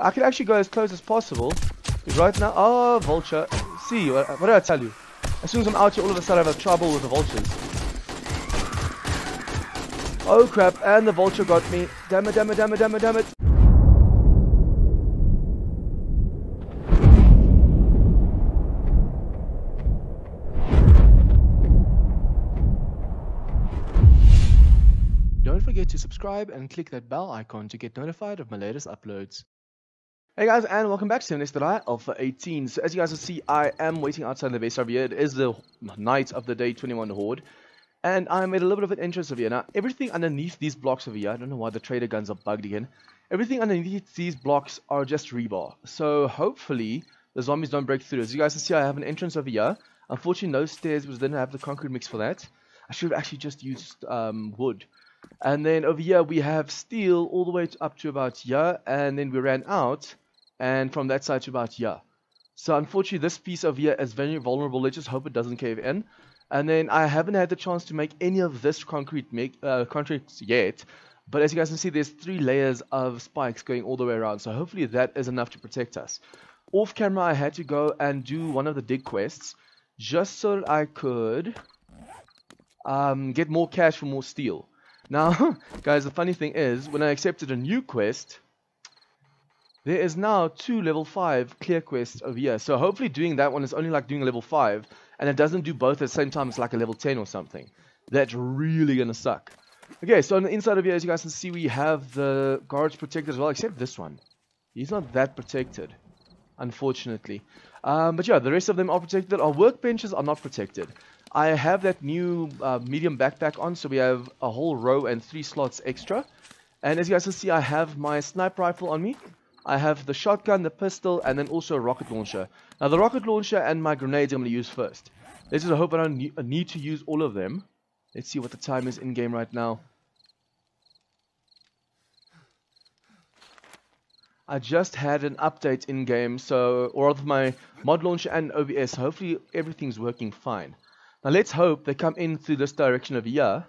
I can actually go as close as possible. Right now, oh, vulture. See, what, what did I tell you? As soon as I'm out here, all of a sudden I have trouble with the vultures. Oh crap, and the vulture got me. Damn it, damn it, damn it, damn it, damn it. Don't forget to subscribe and click that bell icon to get notified of my latest uploads. Hey guys, and welcome back to Yesterday Alpha 18. So as you guys can see, I am waiting outside the base over here. It is the night of the day 21 Horde. And I made a little bit of an entrance over here. Now, everything underneath these blocks over here, I don't know why the trader guns are bugged again. Everything underneath these blocks are just rebar. So hopefully, the zombies don't break through. As you guys can see, I have an entrance over here. Unfortunately, no stairs because didn't have the concrete mix for that. I should have actually just used um, wood. And then over here, we have steel all the way up to about here. And then we ran out. And from that side to about here. So unfortunately, this piece over here is very vulnerable. Let's just hope it doesn't cave in. And then I haven't had the chance to make any of this concrete make uh, concrete yet. But as you guys can see, there's three layers of spikes going all the way around. So hopefully that is enough to protect us. Off camera, I had to go and do one of the dig quests. Just so that I could um, get more cash for more steel. Now, guys, the funny thing is, when I accepted a new quest, there is now two level 5 clear quests over here. So hopefully doing that one is only like doing a level 5 and it doesn't do both at the same time. It's like a level 10 or something. That's really going to suck. Okay, so on the inside of here, as you guys can see, we have the guards protected as well, except this one. He's not that protected, unfortunately. Um, but yeah, the rest of them are protected. Our workbenches are not protected. I have that new uh, medium backpack on, so we have a whole row and three slots extra. And as you guys can see, I have my sniper rifle on me. I have the shotgun, the pistol, and then also a rocket launcher. Now the rocket launcher and my grenades I'm going to use first. Let's just hope I don't need to use all of them. Let's see what the time is in game right now. I just had an update in game, so or of my mod launcher and OBS. Hopefully everything's working fine. Now let's hope they come in through this direction over here.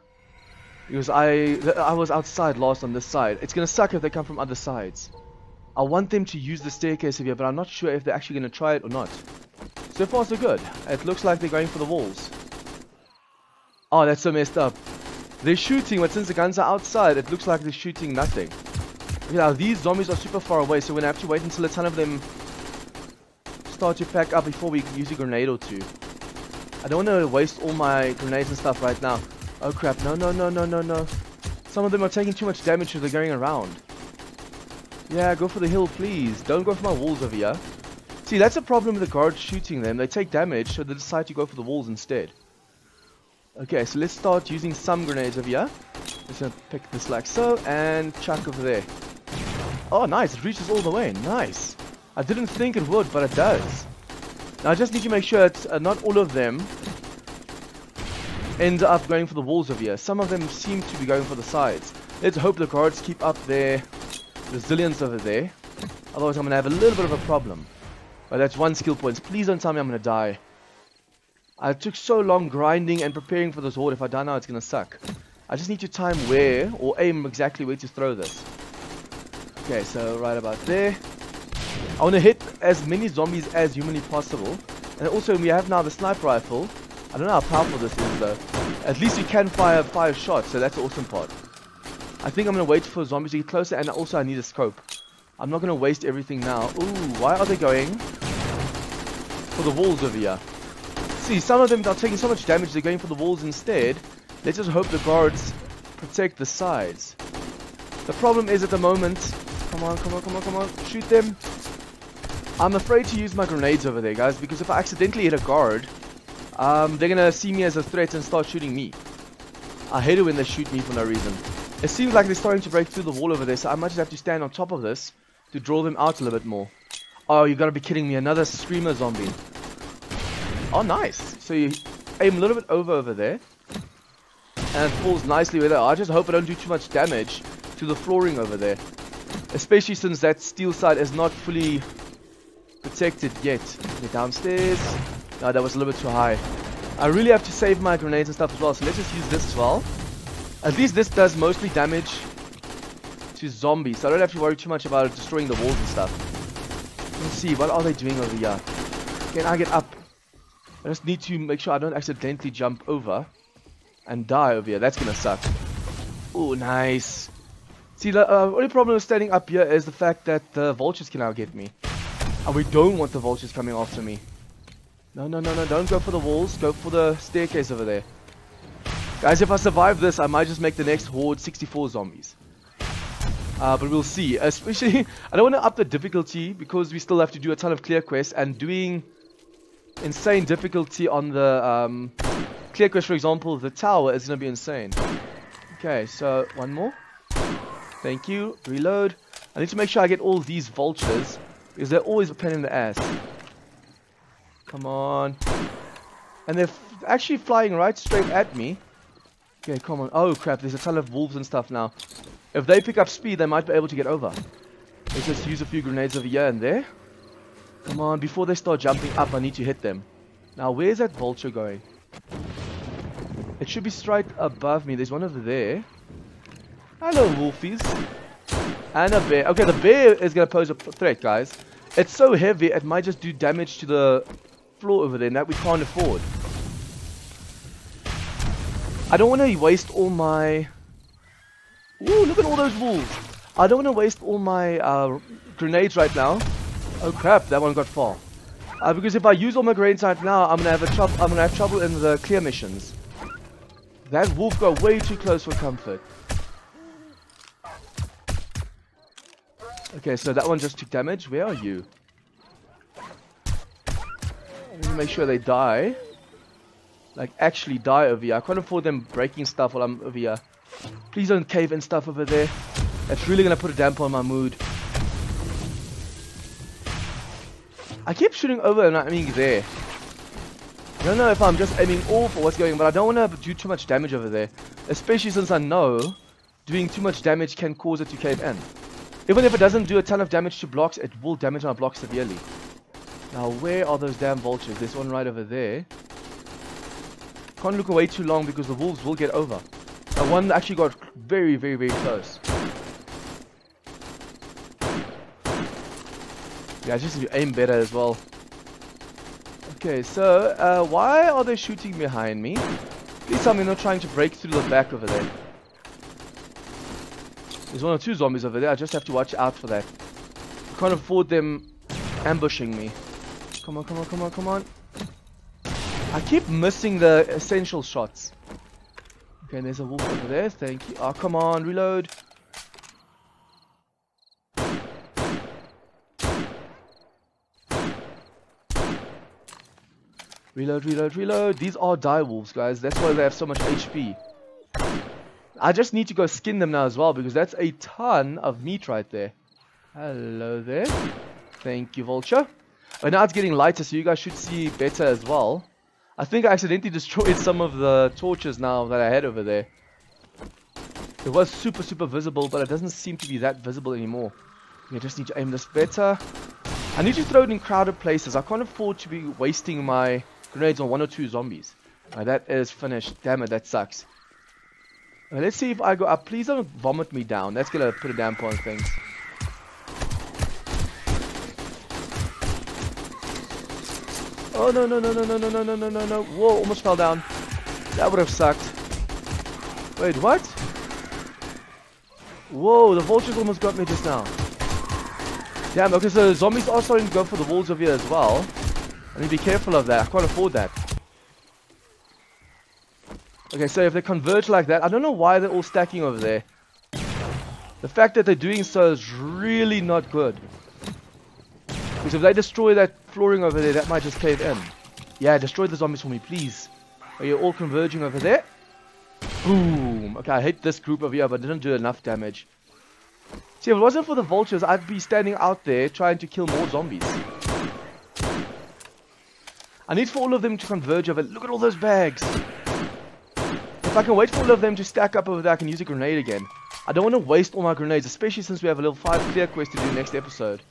Because I I was outside last on this side. It's gonna suck if they come from other sides. I want them to use the staircase here, but I'm not sure if they're actually going to try it or not. So far so good. It looks like they're going for the walls. Oh, that's so messed up. They're shooting, but since the guns are outside, it looks like they're shooting nothing. Now, these zombies are super far away, so we're going to have to wait until a ton of them start to pack up before we use a grenade or two. I don't want to waste all my grenades and stuff right now. Oh crap, no, no, no, no, no, no. Some of them are taking too much damage as they're going around. Yeah, go for the hill, please. Don't go for my walls over here. See, that's a problem with the guards shooting them. They take damage, so they decide to go for the walls instead. Okay, so let's start using some grenades over here. Just gonna pick this like so, and chuck over there. Oh, nice. It reaches all the way. Nice. I didn't think it would, but it does. Now, I just need to make sure it's, uh, not all of them end up going for the walls over here. Some of them seem to be going for the sides. Let's hope the guards keep up their resilience over there. Otherwise I'm going to have a little bit of a problem. But that's one skill point. Please don't tell me I'm going to die. I took so long grinding and preparing for this horde. If I die now, it's going to suck. I just need to time where, or aim exactly where to throw this. Okay, so right about there. I want to hit as many zombies as humanly possible. And also, we have now the sniper rifle. I don't know how powerful this is, though. At least you can fire five shots, so that's the awesome part. I think I'm going to wait for zombies to get closer, and also I need a scope. I'm not going to waste everything now. Ooh, why are they going for the walls over here? See, some of them are taking so much damage, they're going for the walls instead. Let's just hope the guards protect the sides. The problem is at the moment... Come on, come on, come on, come on. Shoot them. I'm afraid to use my grenades over there, guys, because if I accidentally hit a guard, um, they're going to see me as a threat and start shooting me. I hate it when they shoot me for no reason. It seems like they're starting to break through the wall over there, so I might just have to stand on top of this to draw them out a little bit more. Oh, you gotta be kidding me. Another screamer zombie. Oh, nice. So you aim a little bit over over there. And it falls nicely with it. I just hope I don't do too much damage to the flooring over there. Especially since that steel side is not fully protected yet. Get downstairs. No, that was a little bit too high. I really have to save my grenades and stuff as well. So let's just use this as well. At least this does mostly damage to zombies, so I don't have to worry too much about destroying the walls and stuff. Let's see, what are they doing over here? Can I get up? I just need to make sure I don't accidentally jump over and die over here. That's gonna suck. Oh, nice. See, the uh, only problem with standing up here is the fact that the vultures can now get me. And we don't want the vultures coming after me. No, no, no, no, don't go for the walls. Go for the staircase over there. Guys, if I survive this, I might just make the next horde 64 zombies. Uh, but we'll see. Especially, I don't want to up the difficulty because we still have to do a ton of clear quests and doing insane difficulty on the um, clear quest, for example, the tower is going to be insane. Okay, so one more. Thank you. Reload. I need to make sure I get all these vultures because they're always a pain in the ass. Come on. And they're actually flying right straight at me. Okay, come on. Oh crap, there's a ton of wolves and stuff now. If they pick up speed, they might be able to get over. Let's just use a few grenades over here and there. Come on, before they start jumping up, I need to hit them. Now, where's that vulture going? It should be straight above me. There's one over there. Hello, wolfies. And a bear. Okay, the bear is going to pose a threat, guys. It's so heavy, it might just do damage to the floor over there, and that we can't afford. I don't want to waste all my... Ooh, look at all those wolves. I don't want to waste all my uh, grenades right now. Oh crap, that one got far. Uh, because if I use all my grenades right now, I'm gonna have a trouble. I'm gonna have trouble in the clear missions. That wolf got way too close for comfort. Okay, so that one just took damage. Where are you? make sure they die. Like, actually die over here. I can't afford them breaking stuff while I'm over here. Please don't cave in stuff over there. That's really to put a damper on my mood. I keep shooting over and not aiming there. I don't know if I'm just aiming all for what's going on, but I don't want to do too much damage over there. Especially since I know doing too much damage can cause it to cave in. Even if it doesn't do a ton of damage to blocks, it will damage my blocks severely. Now, where are those damn vultures? There's one right over there. Can't look away too long because the wolves will get over. That one actually got very, very, very close. Yeah, just aim better as well. Okay, so, uh, why are they shooting behind me? Please tell me they're not trying to break through the back over there. There's one or two zombies over there. I just have to watch out for that. I can't afford them ambushing me. Come on, come on, come on, come on. I keep missing the essential shots. Okay, there's a wolf over there. Thank you. Oh, come on, reload. Reload, reload, reload. These are dire wolves, guys. That's why they have so much HP. I just need to go skin them now as well because that's a ton of meat right there. Hello there. Thank you, Vulture. But now it's getting lighter, so you guys should see better as well. I think I accidentally destroyed some of the torches now that I had over there. It was super, super visible, but it doesn't seem to be that visible anymore. I just need to aim this better. I need to throw it in crowded places. I can't afford to be wasting my grenades on one or two zombies. That is finished. Damn it, that sucks let's see if I go up. Please don't vomit me down. That's gonna put a damper on things. Oh no no no no no no no no no no no! Whoa! Almost fell down. That would have sucked. Wait, what? Whoa! The vultures almost got me just now. Damn. Okay, so the zombies are starting to go for the walls over here as well. I need to be careful of that. I can't afford that. Okay, so if they converge like that, I don't know why they're all stacking over there. The fact that they're doing so is really not good. Because if they destroy that flooring over there, that might just cave in. Yeah, destroy the zombies for me, please. Are you all converging over there? Boom. Okay, I hit this group over here, but didn't do enough damage. See, if it wasn't for the vultures, I'd be standing out there trying to kill more zombies. I need for all of them to converge over. Look at all those bags. If I can wait for all of them to stack up over there, I can use a grenade again. I don't want to waste all my grenades, especially since we have a level 5 clear quest to do next episode.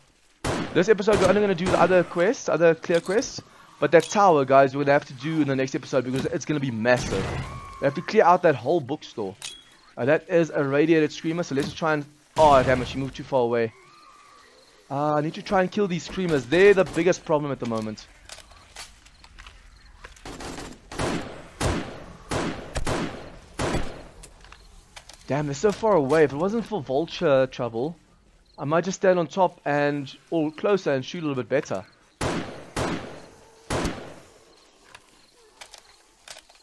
This episode, we're only going to do the other quests, other clear quests. But that tower, guys, we're going to have to do in the next episode because it's going to be massive. We have to clear out that whole bookstore. Uh, that is a radiated screamer, so let's try and Oh, damn it, she moved too far away. Uh, I need to try and kill these screamers. They're the biggest problem at the moment. Damn, they're so far away. If it wasn't for vulture trouble, I might just stand on top and or closer and shoot a little bit better.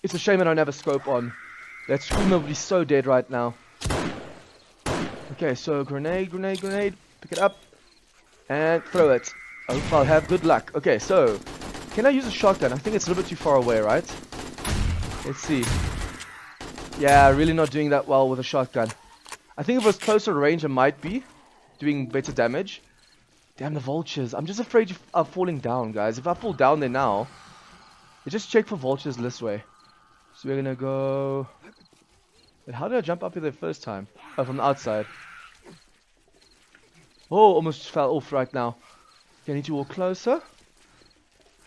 It's a shame I don't have a scope on. That screamer would be so dead right now. Okay, so grenade, grenade, grenade. Pick it up. And throw it. I hope I'll have good luck. Okay, so can I use a shotgun? I think it's a little bit too far away, right? Let's see. Yeah, really not doing that well with a shotgun. I think if it was closer range, it might be doing better damage. Damn the vultures. I'm just afraid of falling down, guys. If I fall down there now, just check for vultures this way. So we're gonna go... Wait, how did I jump up here the first time? Oh, from the outside. Oh, almost fell off right now. Okay, I need to walk closer.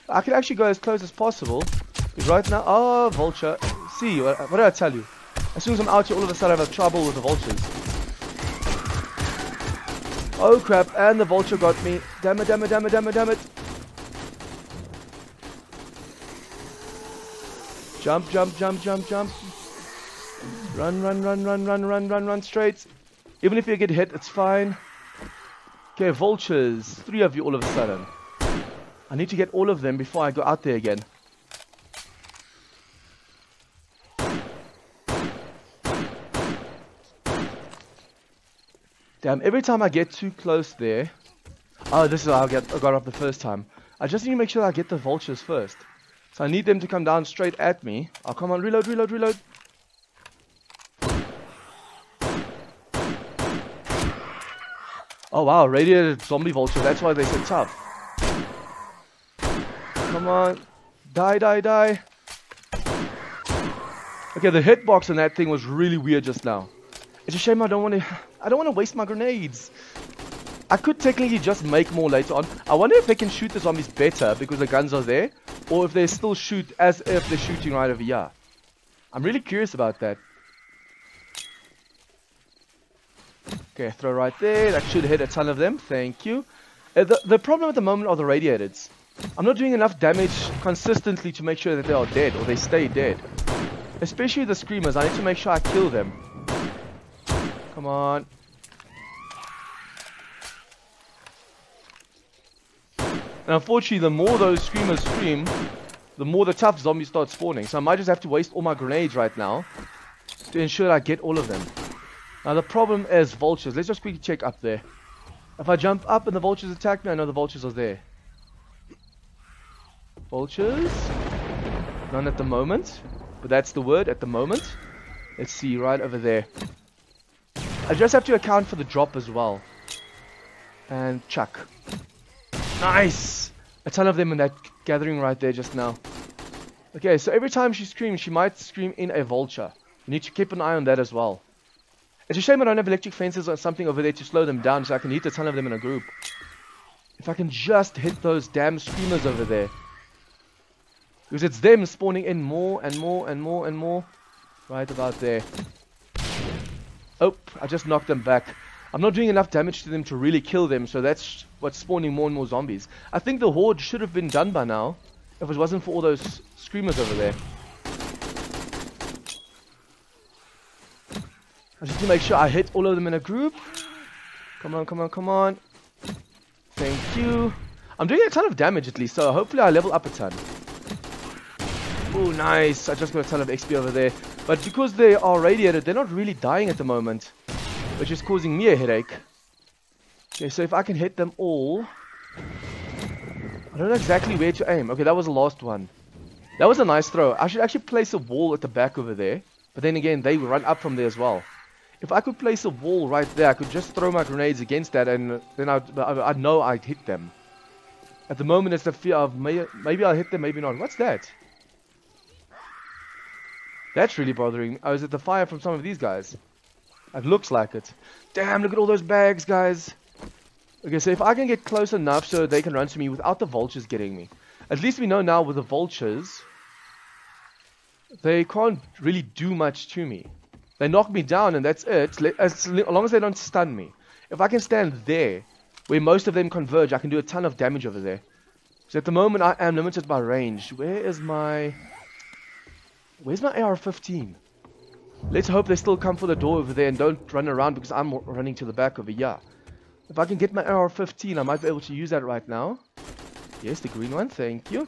I can actually go as close as possible. Right now... Oh, vulture. See, what, what did I tell you? As soon as I'm out here, all of a sudden I have trouble with the vultures. Oh crap, and the vulture got me. Damn it, damn it, damn it, damn it, damn it. Jump, jump, jump, jump, jump. Run, run, run, run, run, run, run, run straight. Even if you get hit, it's fine. Okay, vultures. Three of you all of a sudden. I need to get all of them before I go out there again. Damn, every time I get too close there... Oh, this is how I, get, I got up the first time. I just need to make sure I get the vultures first. So I need them to come down straight at me. Oh, come on, reload, reload, reload. Oh wow, radiated zombie vulture, that's why they're so tough. Come on. Die, die, die. Okay, the hitbox on that thing was really weird just now. It's a shame I don't want to... I don't want to waste my grenades. I could technically just make more later on. I wonder if they can shoot the zombies better because the guns are there. Or if they still shoot as if they're shooting right over here. I'm really curious about that. Okay, throw right there. That should hit a ton of them. Thank you. Uh, the, the problem at the moment are the radiators. I'm not doing enough damage consistently to make sure that they are dead or they stay dead. Especially the screamers. I need to make sure I kill them. Come on. And unfortunately, the more those screamers scream, the more the tough zombies start spawning. So I might just have to waste all my grenades right now to ensure I get all of them. Now the problem is vultures. Let's just quickly check up there. If I jump up and the vultures attack me, I know the vultures are there. Vultures? None at the moment. But that's the word, at the moment. Let's see, right over there. I just have to account for the drop as well. And chuck. Nice! A ton of them in that gathering right there just now. Okay, so every time she screams, she might scream in a vulture. You need to keep an eye on that as well. It's a shame I don't have electric fences or something over there to slow them down so I can hit a ton of them in a group. If I can just hit those damn screamers over there. Because it's them spawning in more and more and more and more. Right about there. Oh, I just knocked them back. I'm not doing enough damage to them to really kill them, so that's what's spawning more and more zombies. I think the horde should have been done by now, if it wasn't for all those screamers over there. I just need to make sure I hit all of them in a group. Come on, come on, come on. Thank you. I'm doing a ton of damage at least, so hopefully I level up a ton. Oh, nice. I just got a ton of XP over there. But because they are radiated, they're not really dying at the moment. Which is causing me a headache. Okay, so if I can hit them all... I don't know exactly where to aim. Okay, that was the last one. That was a nice throw. I should actually place a wall at the back over there. But then again, they run up from there as well. If I could place a wall right there, I could just throw my grenades against that and then I'd, I'd know I'd hit them. At the moment, it's the fear of may, maybe I'll hit them, maybe not. What's that? That's really bothering me. Oh, is it the fire from some of these guys? It looks like it. Damn, look at all those bags, guys. Okay, so if I can get close enough so they can run to me without the vultures getting me. At least we know now with the vultures, they can't really do much to me. They knock me down and that's it, as long as they don't stun me. If I can stand there, where most of them converge, I can do a ton of damage over there. So at the moment, I am limited by range. Where is my... Where's my AR-15? Let's hope they still come for the door over there and don't run around because I'm running to the back over here. If I can get my AR-15, I might be able to use that right now. Yes, the green one, thank you.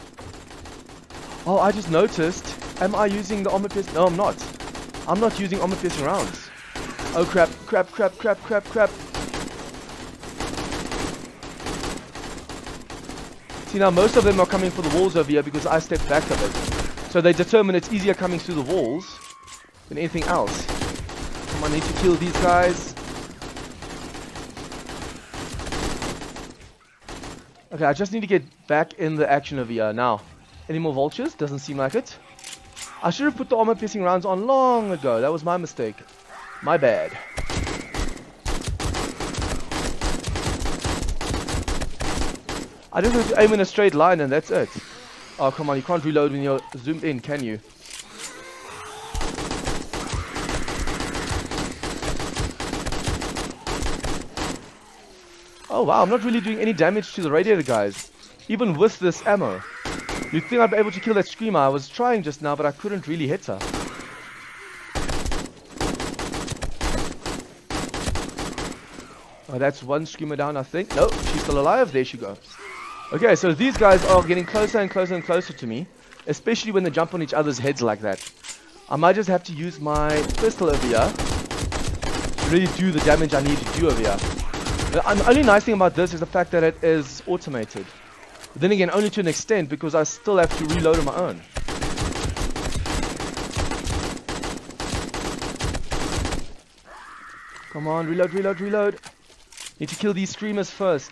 Oh, I just noticed. Am I using the armor piercing? No, I'm not. I'm not using armor piercing rounds. Oh crap, crap, crap, crap, crap, crap. See now, most of them are coming for the walls over here because I stepped back a bit. So they determine it's easier coming through the walls than anything else. Come on, I need to kill these guys. Okay, I just need to get back in the action over here now. Any more vultures? Doesn't seem like it. I should have put the armor piercing rounds on long ago. That was my mistake. My bad. I just have to aim in a straight line and that's it. Oh, come on. You can't reload when you're zoomed in, can you? Oh wow, I'm not really doing any damage to the radiator guys. Even with this ammo. You'd think I'd be able to kill that screamer. I was trying just now, but I couldn't really hit her. Oh, that's one screamer down, I think. No, she's still alive. There she goes. Okay, so these guys are getting closer and closer and closer to me. Especially when they jump on each other's heads like that. I might just have to use my pistol over here. To really do the damage I need to do over here. The only nice thing about this is the fact that it is automated. But then again, only to an extent because I still have to reload on my own. Come on, reload, reload, reload. Need to kill these screamers first.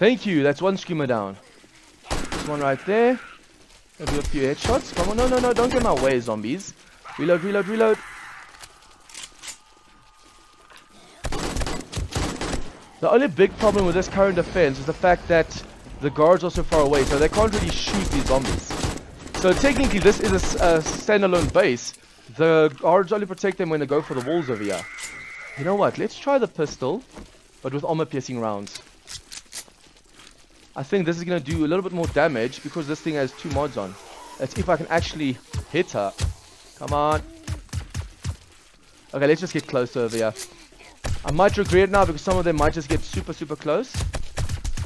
Thank you, that's one screamer down. This one right there. Maybe a few headshots. Come on, no, no, no, don't get my way, zombies. Reload, reload, reload. The only big problem with this current defense is the fact that the guards are so far away, so they can't really shoot these zombies. So technically this is a, a standalone base. The guards only protect them when they go for the walls over here. You know what, let's try the pistol, but with armor piercing rounds. I think this is going to do a little bit more damage because this thing has two mods on. Let's see if I can actually hit her. Come on. Okay, let's just get closer over here. I might regret it now because some of them might just get super, super close.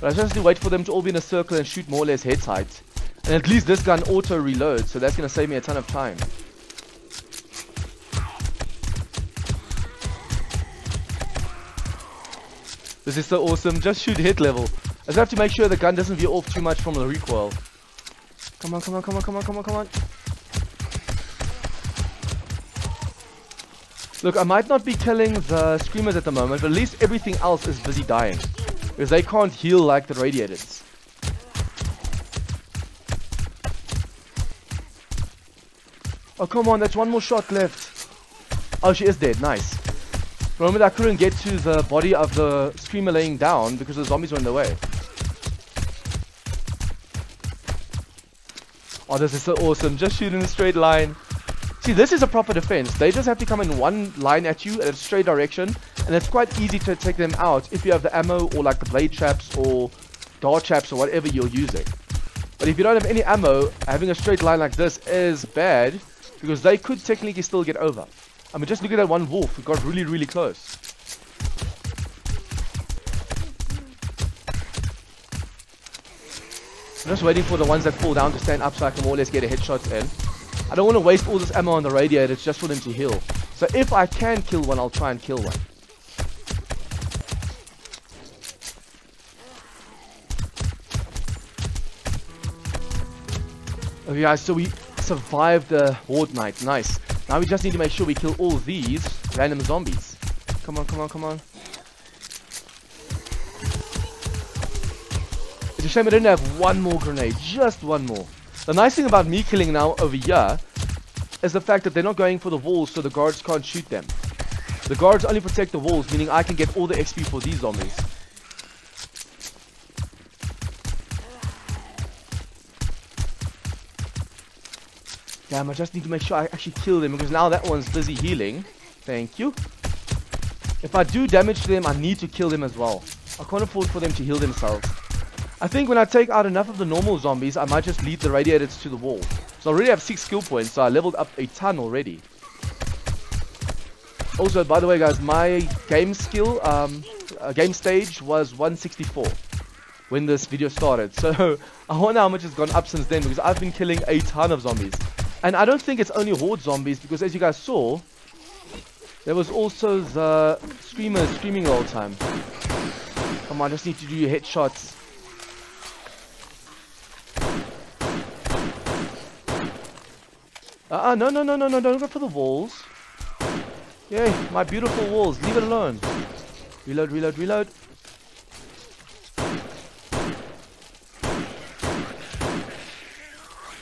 But I just have to wait for them to all be in a circle and shoot more or less head height. And at least this gun auto reloads, so that's going to save me a ton of time. This is so awesome. Just shoot hit level. I just have to make sure the gun doesn't veer off too much from the recoil. Come on, come on, come on, come on, come on, come on. Look, I might not be killing the screamers at the moment, but at least everything else is busy dying. Because they can't heal like the radiators. Oh, come on, that's one more shot left. Oh, she is dead. Nice. Remember, I couldn't get to the body of the screamer laying down because the zombies were in the way. Oh, this is so awesome. Just shoot in a straight line. See, this is a proper defense. They just have to come in one line at you at a straight direction, and it's quite easy to take them out if you have the ammo or like the blade traps or dart traps or whatever you're using. But if you don't have any ammo, having a straight line like this is bad because they could technically still get over. I mean, just look at that one wolf. It got really, really close. I'm just waiting for the ones that fall down to stand up so I can more or less get a headshot in. I don't want to waste all this ammo on the radiator just for them to heal. So if I can kill one, I'll try and kill one. Okay guys, so we survived the Horde Night. Nice. Now we just need to make sure we kill all these random zombies. Come on, come on, come on. It's a shame I didn't have one more grenade. Just one more. The nice thing about me killing now over here is the fact that they're not going for the walls so the guards can't shoot them. The guards only protect the walls, meaning I can get all the XP for these zombies. Damn, I just need to make sure I actually kill them because now that one's busy healing. Thank you. If I do damage to them, I need to kill them as well. I can't afford for them to heal themselves. I think when I take out enough of the normal zombies, I might just lead the radiators to the wall. So I already have 6 skill points, so I leveled up a ton already. Also, by the way guys, my game skill, um, uh, game stage was 164 when this video started. So I wonder how much has gone up since then because I've been killing a ton of zombies. And I don't think it's only horde zombies because as you guys saw, there was also the screamers screaming all the time. Come on, I just need to do your headshots. Uh, uh no, no, no, no, no, don't go for the walls. Yay, my beautiful walls, leave it alone. Reload, reload, reload.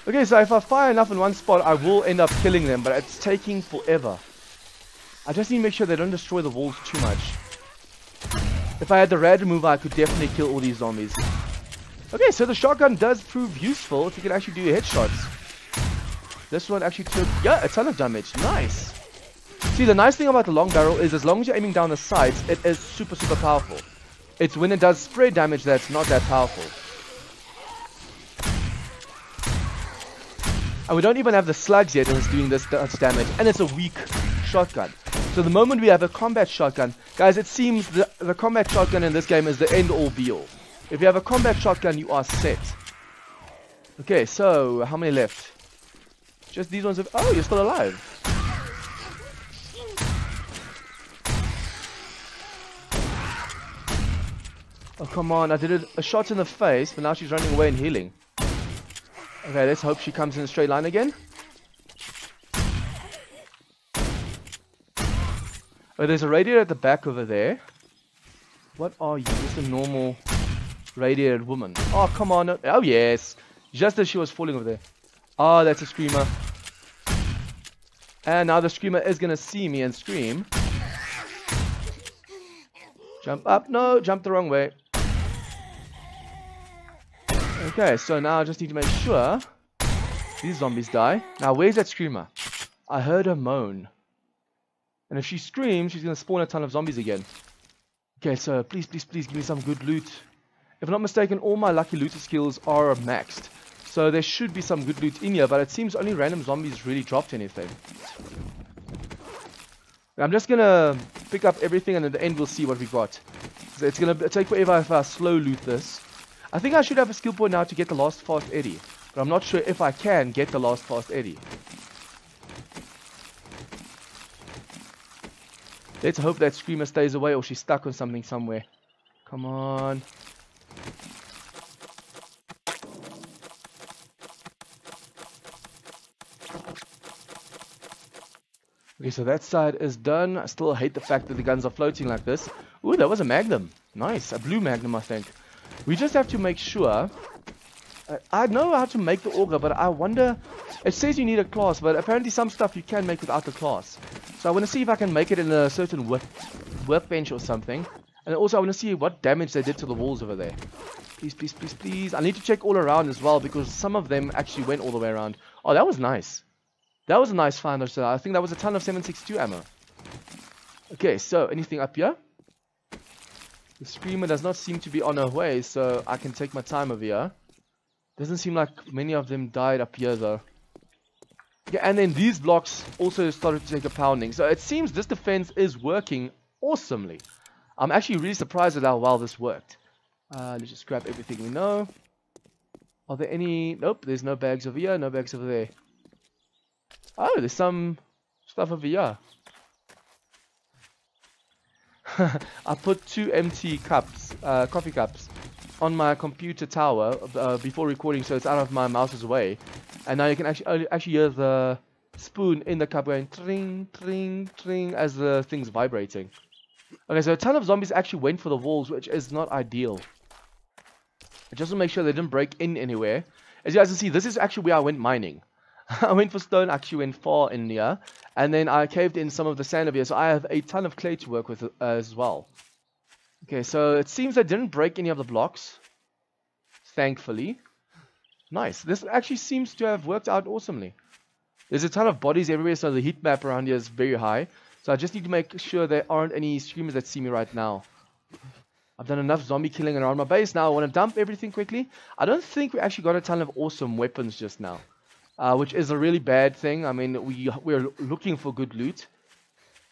Okay, so if I fire enough in one spot, I will end up killing them, but it's taking forever. I just need to make sure they don't destroy the walls too much. If I had the rad remover, I could definitely kill all these zombies. Okay, so the shotgun does prove useful if you can actually do headshots. This one actually took, yeah, a ton of damage. Nice. See, the nice thing about the long barrel is as long as you're aiming down the sides, it is super, super powerful. It's when it does spray damage that's not that powerful. And we don't even have the slugs yet and it's doing this much damage. And it's a weak shotgun. So the moment we have a combat shotgun, guys, it seems the, the combat shotgun in this game is the end all be all. If you have a combat shotgun, you are set. Okay, so how many left? Just these ones have... Oh, you're still alive. Oh, come on. I did a, a shot in the face, but now she's running away and healing. Okay, let's hope she comes in a straight line again. Oh, there's a radiator at the back over there. What are you? Just a normal radiated woman. Oh, come on. Oh, yes. Just as she was falling over there. Oh, that's a screamer. And now the screamer is going to see me and scream. Jump up. No, jump the wrong way. Okay, so now I just need to make sure these zombies die. Now, where's that screamer? I heard her moan. And if she screams, she's going to spawn a ton of zombies again. Okay, so please, please, please give me some good loot. If I'm not mistaken, all my lucky looter skills are maxed. So there should be some good loot in here, but it seems only random zombies really dropped anything. I'm just to pick up everything and at the end we'll see what we got. So it's to take forever if I slow loot this. I think I should have a skill point now to get the last fast Eddie. But I'm not sure if I can get the last fast Eddie. Let's hope that Screamer stays away or she's stuck on something somewhere. Come on. Okay, so that side is done. I still hate the fact that the guns are floating like this. Ooh, that was a Magnum. Nice. A blue Magnum, I think. We just have to make sure... I know how to make the auger, but I wonder... It says you need a class, but apparently some stuff you can make without the class. So I want to see if I can make it in a certain work, workbench or something. And also I want to see what damage they did to the walls over there. Please, please, please, please. I need to check all around as well because some of them actually went all the way around. Oh, that was nice. That was a nice find. So I think that was a ton of 762 ammo. Okay, so anything up here? The Screamer does not seem to be on her way, so I can take my time over here. Doesn't seem like many of them died up here though. Yeah, and then these blocks also started to take a pounding. So it seems this defense is working awesomely. I'm actually really surprised at how well this worked. Uh, let's just grab everything we know. Are there any... Nope, there's no bags over here, no bags over there. Oh, there's some stuff over here. I put two empty cups, uh, coffee cups, on my computer tower uh, before recording, so it's out of my mouse's way. And now you can actually actually hear the spoon in the cup going tring, tring, tring as the thing's vibrating. Okay, so a ton of zombies actually went for the walls, which is not ideal. Just to make sure they didn't break in anywhere. As you guys can see, this is actually where I went mining. I went for stone, actually went far in here. And then I caved in some of the sand over here. So I have a ton of clay to work with uh, as well. Okay, so it seems I didn't break any of the blocks. Thankfully. Nice. This actually seems to have worked out awesomely. There's a ton of bodies everywhere, so the heat map around here is very high. So I just need to make sure there aren't any screamers that see me right now. I've done enough zombie killing around my base. Now I want to dump everything quickly. I don't think we actually got a ton of awesome weapons just now. Uh, which is a really bad thing. I mean, we, we're looking for good loot.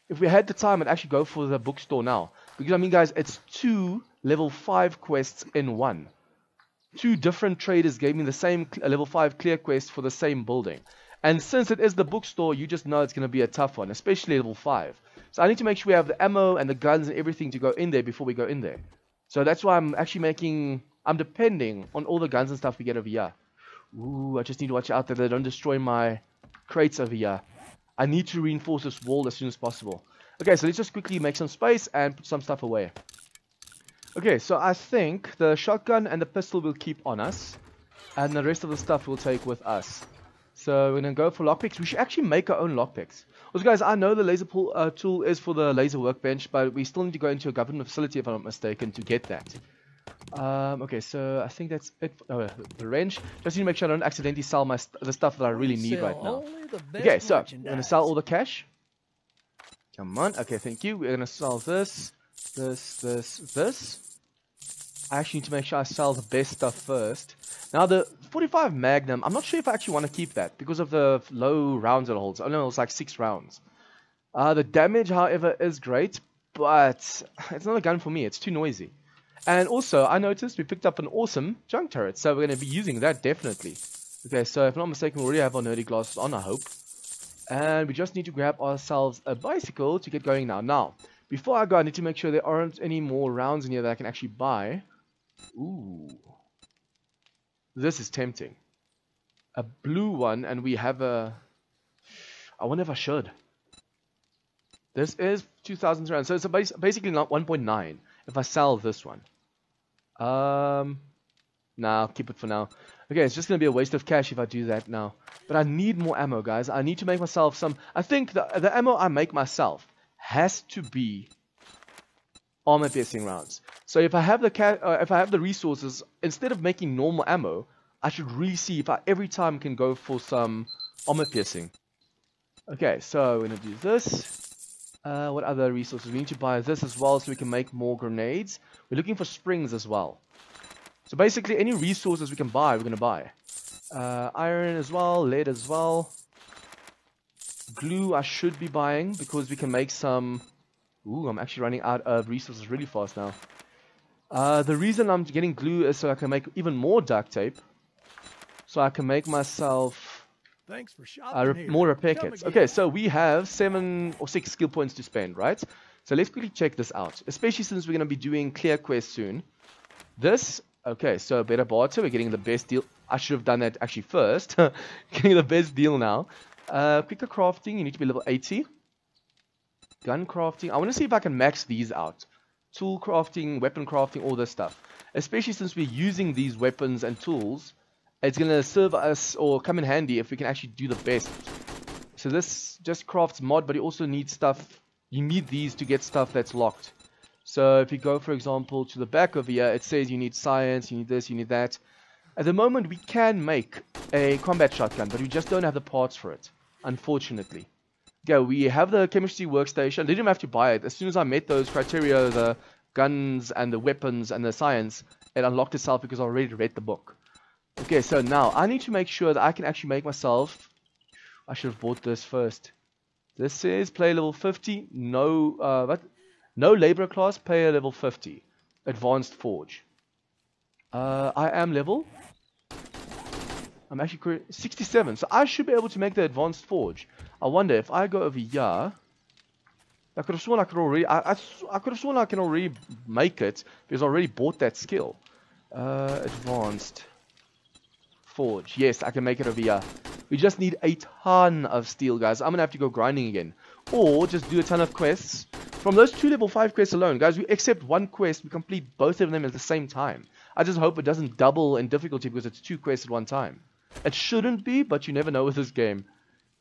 If we had the time, I'd actually go for the bookstore now. Because, I mean, guys, it's two level 5 quests in one. Two different traders gave me the same level 5 clear quest for the same building. And since it is the bookstore, you just know it's going to be a tough one, especially level 5. So I need to make sure we have the ammo and the guns and everything to go in there before we go in there. So that's why I'm actually making... I'm depending on all the guns and stuff we get over here. Ooh, I just need to watch out that they don't destroy my crates over here. I need to reinforce this wall as soon as possible. Okay, so let's just quickly make some space and put some stuff away. Okay, so I think the shotgun and the pistol will keep on us. And the rest of the stuff we'll take with us. So we're going to go for lockpicks. We should actually make our own lockpicks. Also guys, I know the laser uh, tool is for the laser workbench, but we still need to go into a government facility if I'm not mistaken to get that. Um, okay, so I think that's it. Oh, the wrench. Just need to make sure I don't accidentally sell my st the stuff that I really need right now. Okay, so I'm gonna sell all the cash. Come on. Okay, thank you. We're gonna sell this, this, this, this. I actually need to make sure I sell the best stuff first. Now the 45 Magnum, I'm not sure if I actually want to keep that because of the low rounds it holds. I know it's like six rounds. Uh, the damage, however, is great, but it's not a gun for me. It's too noisy. And also, I noticed we picked up an awesome junk turret, so we're going to be using that definitely. Okay, so if I'm not mistaken, we already have our nerdy glasses on, I hope. And we just need to grab ourselves a bicycle to get going now. Now, before I go, I need to make sure there aren't any more rounds in here that I can actually buy. Ooh. This is tempting. A blue one, and we have a... I wonder if I should. This is 2,000 rounds, so it's bas basically not 1.9 if I sell this one. Um, nah, I'll keep it for now. Okay, it's just going to be a waste of cash if I do that now. But I need more ammo, guys. I need to make myself some... I think the, the ammo I make myself has to be armor piercing rounds. So if I have the uh, if I have the resources, instead of making normal ammo, I should really see if I every time can go for some armor piercing. Okay, so we're going to do this. Uh, what other resources? We need to buy this as well so we can make more grenades. We're looking for springs as well. So basically any resources we can buy, we're going to buy. Uh, iron as well, lead as well. Glue I should be buying because we can make some... Ooh, I'm actually running out of resources really fast now. Uh, the reason I'm getting glue is so I can make even more duct tape. So I can make myself Thanks for shopping. Uh, more repair kits. Okay, so we have seven or six skill points to spend, right? So let's quickly check this out, especially since we're going to be doing clear quest soon. This, okay, so better barter, we're getting the best deal. I should have done that actually first. getting the best deal now. Uh, quicker crafting, you need to be level 80. Gun crafting, I want to see if I can max these out. Tool crafting, weapon crafting, all this stuff. Especially since we're using these weapons and tools it's going to serve us or come in handy if we can actually do the best. So this just crafts mod, but you also need stuff. You need these to get stuff that's locked. So if you go, for example, to the back of here, it says you need science, you need this, you need that. At the moment, we can make a combat shotgun, but we just don't have the parts for it, unfortunately. Yeah, we have the chemistry workstation. Didn't have to buy it. As soon as I met those criteria, the guns and the weapons and the science, it unlocked itself because I already read the book. Okay, so now I need to make sure that I can actually make myself... I should have bought this first. This is play level 50, no, uh, what? No labor class, player level 50. Advanced Forge. Uh, I am level... I'm actually 67, so I should be able to make the Advanced Forge. I wonder if I go over here... I could have sworn I could already... I, I, I could have sworn I can already make it, because I already bought that skill. Uh, advanced... Forge. Yes, I can make it over here. We just need a ton of steel, guys. I'm going to have to go grinding again. Or just do a ton of quests. From those two level 5 quests alone, guys, we accept one quest, we complete both of them at the same time. I just hope it doesn't double in difficulty because it's two quests at one time. It shouldn't be, but you never know with this game.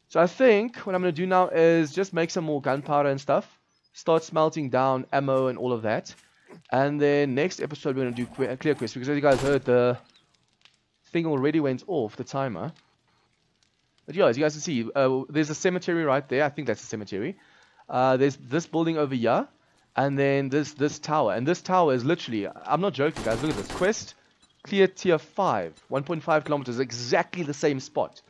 So I think what I'm going to do now is just make some more gunpowder and stuff. Start smelting down ammo and all of that. And then next episode we're going to do a clear quests because as you guys heard, the thing already went off, the timer. But yeah, as you guys can see, uh, there's a cemetery right there. I think that's a cemetery. Uh, there's this building over here, and then this this tower. And this tower is literally, I'm not joking, guys. Look at this quest, clear tier five, 1.5 kilometers, exactly the same spot.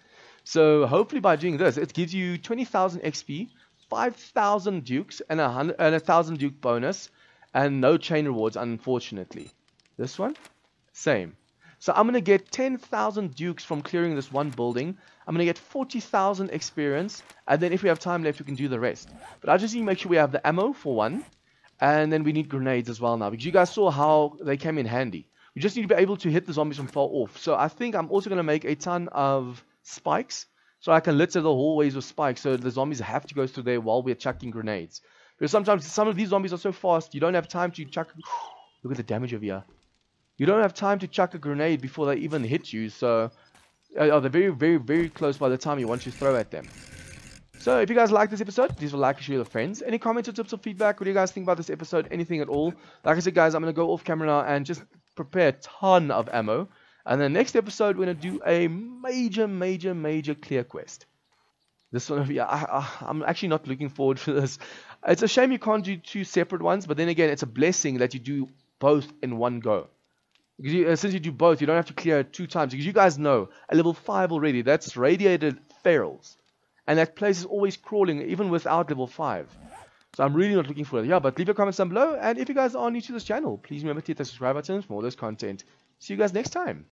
So hopefully by doing this, it gives you 20,000 XP, 5,000 dukes, and a hundred and a thousand duke bonus, and no chain rewards, unfortunately. This one, same. So I'm going to get 10,000 dukes from clearing this one building. I'm going to get 40,000 experience. And then if we have time left, we can do the rest. But I just need to make sure we have the ammo for one. And then we need grenades as well now. Because you guys saw how they came in handy. We just need to be able to hit the zombies from far off. So I think I'm also going to make a ton of spikes. So I can litter the hallways with spikes. So the zombies have to go through there while we're chucking grenades. Because sometimes some of these zombies are so fast, you don't have time to chuck... Look at the damage over here. You don't have time to chuck a grenade before they even hit you, so uh, they're very, very, very close by the time you want to throw at them. So if you guys like this episode, please like and share with your friends. Any comments or tips or feedback? What do you guys think about this episode? Anything at all? Like I said, guys, I'm going to go off camera now and just prepare a ton of ammo. And then next episode, we're going to do a major, major, major clear quest. This one here, I, I'm actually not looking forward to this. It's a shame you can't do two separate ones, but then again, it's a blessing that you do both in one go. Because you, uh, since you do both, you don't have to clear it two times. Because you guys know, at level 5 already, that's radiated ferals. And that place is always crawling, even without level 5. So I'm really not looking for it. Yeah, but leave your comments down below. And if you guys are new to this channel, please remember to hit the subscribe button for more of this content. See you guys next time.